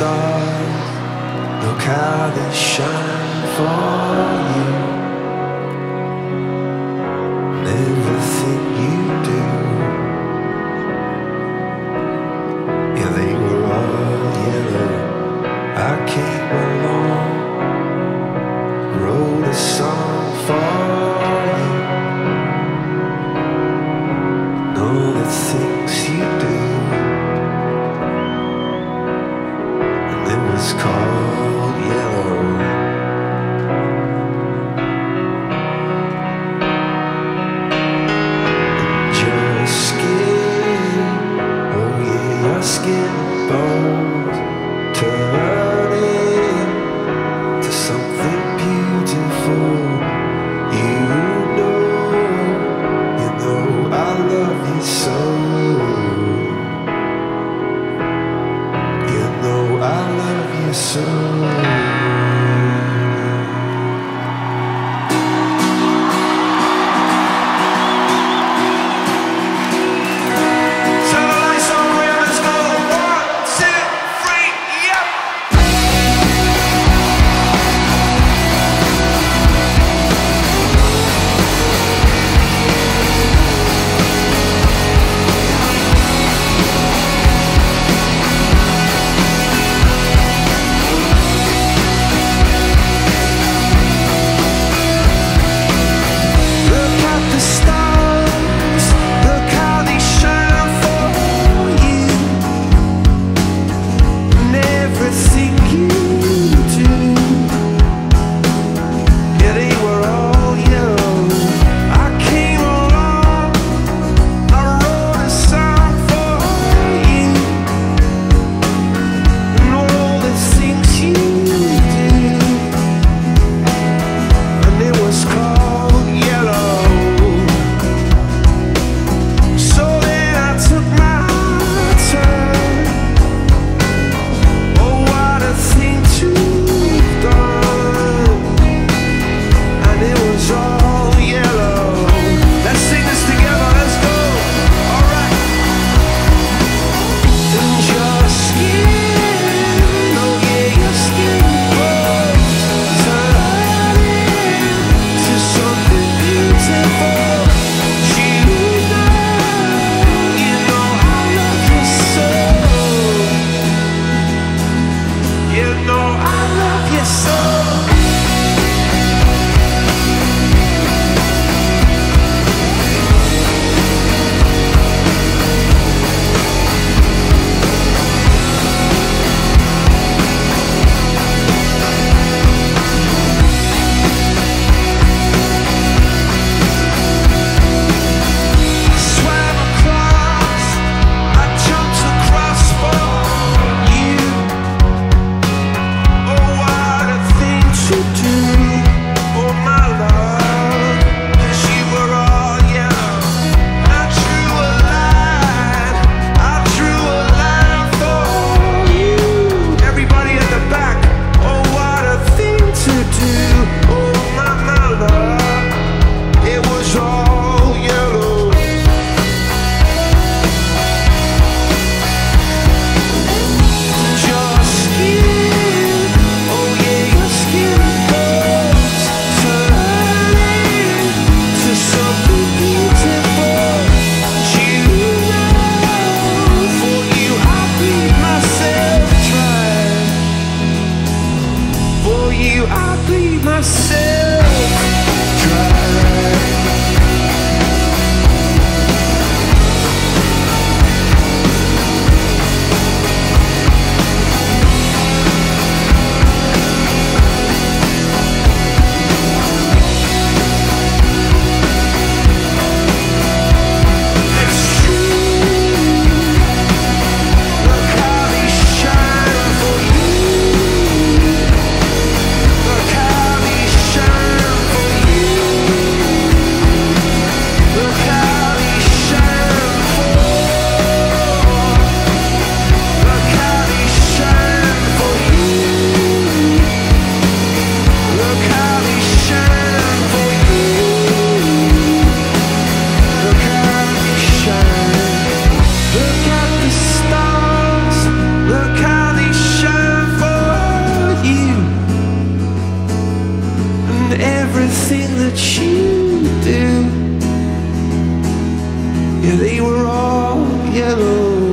stars. Look how they shine for you. And everything you do, yeah, they were all yellow. I came along, wrote a song for. soul. nasceu. Everything that you do. Yeah, they were all yellow.